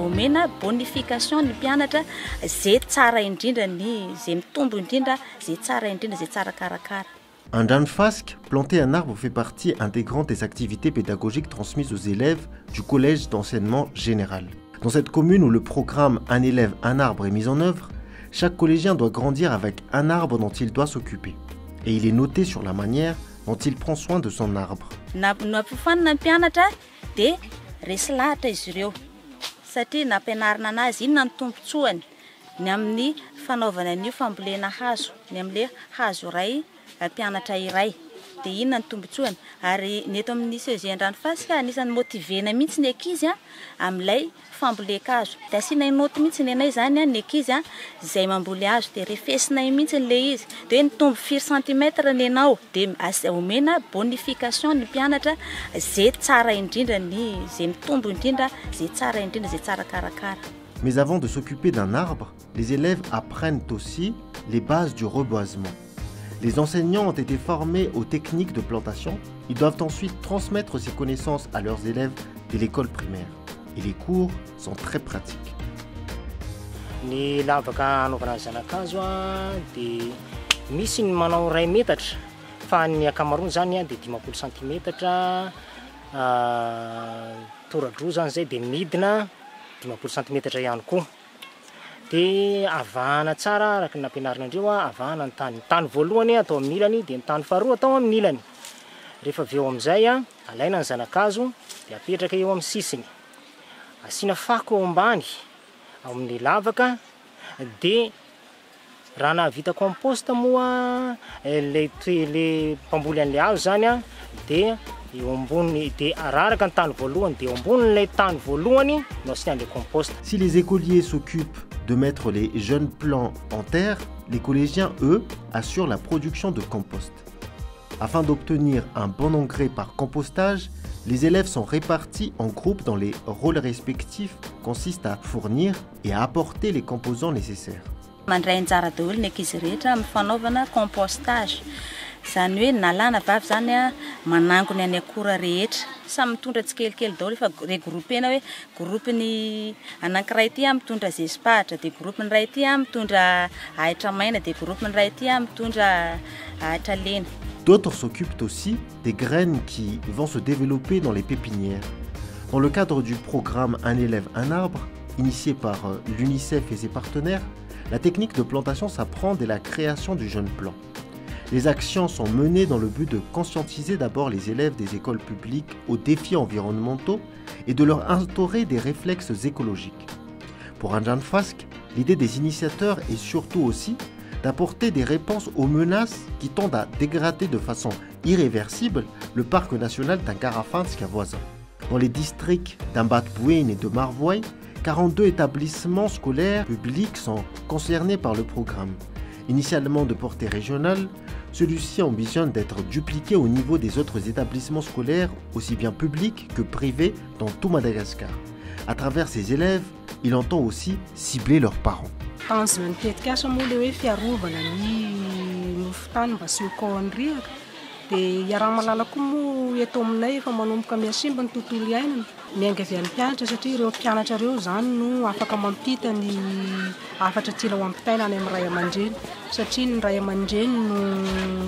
omena bonification ny mpianatra zay tsara indrindra ny zay mitombo indrindra zay tsara indrindra zay tsara karakara Andranfasque, planter un arbre fait partie intégrante des activités pédagogiques transmises aux élèves du collège d'enseignement général. Dans cette commune où le programme Un élève, un arbre est mis en œuvre, chaque collégien doit grandir avec un arbre dont il doit s'occuper. Et il est noté sur la manière dont il prend soin de son arbre. satria nampianarina anazy inona ny tombontsoany ny amin'ny fanaovana an'io fambolena hazo ny amin'le hazo ray mpianatra iray. Dia inona ny tombontsoany? Ary ny eto amin'ny segendrano fasika anisan'ny motivena mihitsy ny ankizy a amin'ilay fambolekazo dia asianay noty mihitsy ny anay zany a ny ankizy a zay mamboly azo dia refesinay mihitsy le izy. Dia ny tombo firy centimetre ny anao. De omena bonification ny mpianatra zay tsara indrindra ny zay mitombo indrindra zay tsara indrindra zay tsara karakara. Mais avant de s'occuper d'un arbre, les élèves apprennent aussi les bases du reboisement. Les enseignants ont été formés aux techniques de plantation. Ils doivent ensuite transmettre ces connaissances à leurs élèves de l'école primaire. Et les cours sont très pratiques. dimampolo centimetatra ihany koa. De avahana tsara araka ny nampianarinandreo a avahana ny tany. Ny tany voalohany atao amin'ny ilany de ny tany faharoa atao amin'ny ilany. Rehefa avy eo amin'izay a alaina ny zanakazo de apetraka eo amin'ny sisiny. Asiana fako eo ambany amin'ny lavaka de raha nahavita composte moa eh, le toe le mpamboly an'la azo zany a de eo amboniny dia araraka ny tany voalohany dia eo ambonin'ilay tany voalohany no asiana an'le composte Si les écoliers s'occupent de mettre les jeunes plants en terre, les collégiens, eux, assurent la production de compost. Afin d'obtenir un bon engrais par compostage, les élèves sont répartis en groupes dans les rôles respectifs consistent à fournir et à apporter les composants nécessaires. compostage zany hoe vavy D'autres s'occupent aussi des graines qui vont se développer dans les pépinières. Dans le cadre du programme Un élève, un arbre, initié par euh, l'UNICEF et ses partenaires, la technique de plantation s'apprend dès la création du jeune plant. Les actions sont menées dans le but de conscientiser d'abord les élèves des écoles publiques aux défis environnementaux et de leur instaurer des réflexes écologiques. Pour Anjan Fask, l'idée des initiateurs est surtout aussi d'apporter des réponses aux menaces qui tendent à dégrader de façon irréversible le parc national d'Angarafanska voisin. Dans les districts d'Ambatbouin et de Marvoy, 42 établissements scolaires publics sont concernés par le programme. Initialement de portée régionale, celui-ci ambitionne d'être dupliqué au niveau des autres établissements scolaires, aussi bien publics que privés, dans tout Madagascar. À travers ses élèves, il entend aussi cibler leurs parents. dia iaraha malala koa moa eto aminay efa manomboka miasimba ny tontolo iainana. Miainga avy any mpianatra satria ireo mpianatra reo zany no afaka mampita ny afatra tiana ho ampitaina any amin'ny ray aman-dreny. Satria ny ray aman-dreny no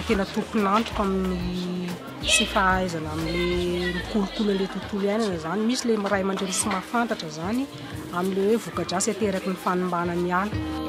tena tomponantroko amin'ny sy fahaizana amin'la mikolokolo an'la tontolo iainana zany misy la ray aman-dreny sy mahafantatra zany amin'le hoe vokadrasy ateraky ny fanombanany ala